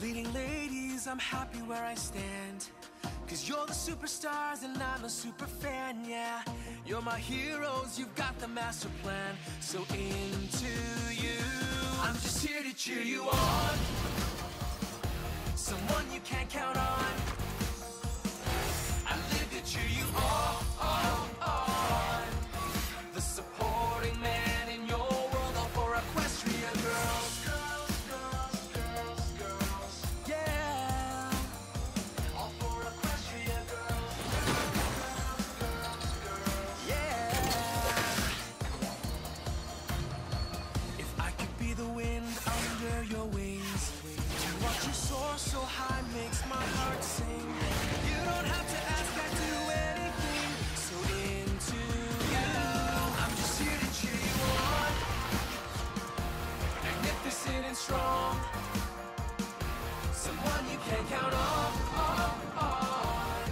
Leading ladies, I'm happy where I stand. Cause you're the superstars and I'm a super fan, yeah. You're my heroes, you've got the master plan. So into you, I'm just here to cheer you on. Magnificent and strong. Someone you can count on. on, on.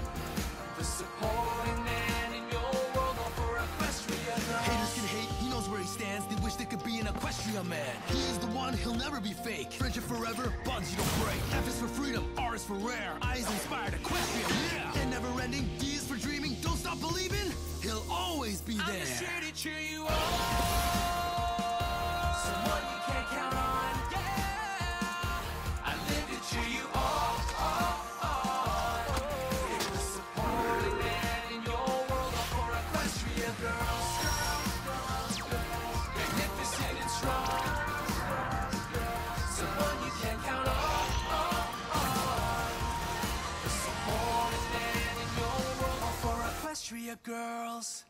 The supporting man in your world, all for Equestria girls. Haters can hate, he knows where he stands. They wish they could be an equestrian man. He is the one, he'll never be fake. Friendship forever, bonds you don't break. F is for freedom, R is for rare. I is inspired, equestrian, yeah. And never ending, D is for dreaming. Don't stop believing, he'll always be I'm there. just here to cheer you on. For Equestria girls.